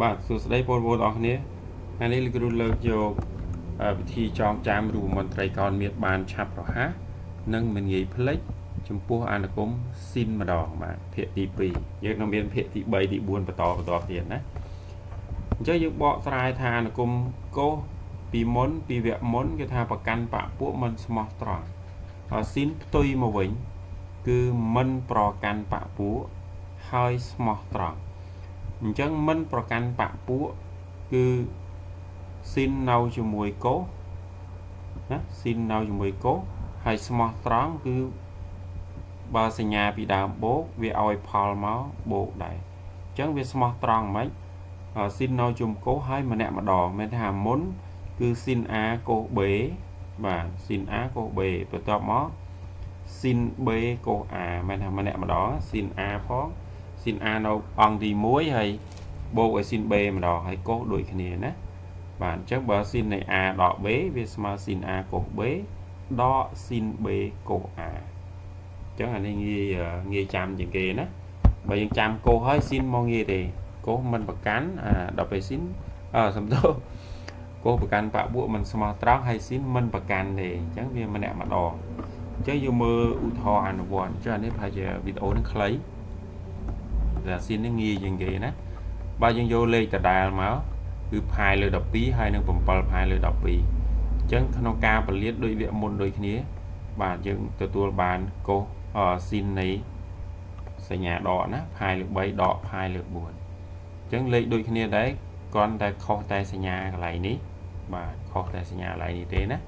បាទសួស្តីបងប្អូនអរគ្នាថ្ងៃនេះលោកគ្រូលើកយកវិធីចងចាំរូបមន្ត្រីកោនមៀតបានឆាប់រហ័សនិងមិនងាយភ្លេចចំពោះអានុគមស៊ីនម្ដងបាទភាគទី2យើងនឹងមានភាគទី3ទី4បន្តបន្តទៀតណាអញ្ចឹងយើងបកស្រាយថាអានុគមកោសពីមុនពីវគ្គមុនគេថាប្រកាន់បពពួកមិនស្មោះត្រង់ហើយស៊ីនផ្ទុយមកវិញ គឺមិនប្រកាន់បពពួកហើយស្មោះត្រង់ អញ្ចឹងមិនប្រកាន់បពពួកគឺស៊ីននៅជាមួយកោណាស៊ីននៅជាមួយកោហើយស្មោះត្រង់គឺបើសញ្ញាពីដើមបូកវាឲ្យផលមកបូកដែរអញ្ចឹងវាស្មោះត្រង់មិនស៊ីននៅជុំកោហើយម្នាក់ម្ដងមានថាមុន គឺស៊ីន A កោ B បាទស៊ីន A កោ B បន្ទាប់មកស៊ីន B កោ A មានថាម្នាក់ម្ដងស៊ីន A ផង ស៊ីន A នៅអង្គទី1ហើយបូកឲ្យស៊ីន B ម្ដងហើយកុសដូចគ្នាណាបាទអញ្ចឹងបើស៊ីននៃ A ដក B វាស្មើស៊ីន A កុស B ដកស៊ីន B កុស A អញ្ចឹងអានេះងាយងាយចាំជាងគេណាបើយើងចាំកុសហើយស៊ីនមកងាយទេកុសមិនប្រកាន់អាដល់ពេលស៊ីនអឺសំដៅកុសប្រកាន់បបួកមិនស្មោះត្រង់ហើយស៊ីនមិនប្រកាន់ទេអញ្ចឹងវាម្នាក់ម្ដងអញ្ចឹងយើងមើលឧទាហរណ៍អនុវត្តអញ្ចឹងអានេះប្រហែលជាវីដេអូនេះខ្លី តែស៊ីននេះងាយជាងគេណាបើយើងយកលេខដដែលមកគឺផាយលើ12ហើយនឹង7ផាយលើ12អញ្ចឹងក្នុងការពលាតដោយវគ្គមុនដូចគ្នា បាទយើងទទួលបានកុសស៊ីននៃសញ្ញាដកណាផាយលើ3ដកផាយលើ4អញ្ចឹងលេខដូចគ្នាដែរគ្រាន់តែខុសតែសញ្ញាកន្លែងនេះបាទខុសតែសញ្ញាកន្លែងនេះទេណា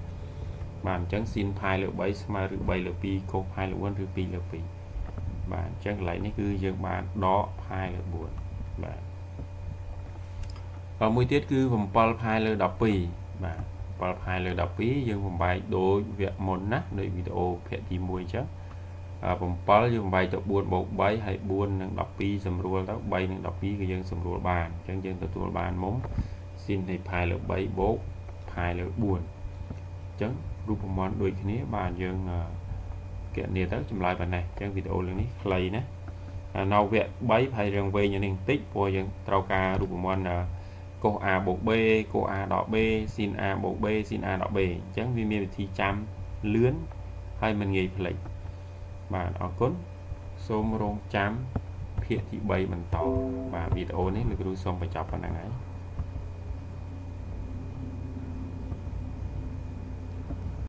បាទអញ្ចឹងស៊ីនផាយលើ3ស្មើឬ3លើ2កុសផាយលើ4ឬ2លើ2 បាទអញ្ចឹងកន្លែងនេះគឺយើងបានដកផាយលើ4បាទហើយមួយទៀតគឺ7ផាយលើ12បាទ7ផាយលើ12យើងបំបែកដូចវគ្គមុនណាដូចវីដេអូភាគទី1អញ្ចឹង7យើងបំបែកទៅ4បូក3ហើយ4និង12សម្រួលទៅ3និង12គឺយើងសម្រួលបានអញ្ចឹងយើងទទួលបានមុំស៊ីននៃផាយលើ3បូកផាយលើ4អញ្ចឹងរូបមន្តដូចគ្នាបានយើង គណនាទៅចម្លើយប៉ុណ្ណេះអញ្ចឹងវីដេអូលើនេះខ្លីណានៅវគ្គ3ប្រហែលរឿងវែងយ៉ាងនេះបន្តិចព្រោះយើងត្រូវការរូបមន្តកុស a បូក b កុស a ដក b ស៊ីន a បូក b ស៊ីន a ដក b អញ្ចឹងវាមានវិធីចាំលឿនហើយមិនងាយភ្លេចបាទអរគុណសូមរងចាំភាគទី3បន្តបាទវីដេអូនេះលោកគ្រូសូមបញ្ចប់ប៉ុណ្ណឹងហើយ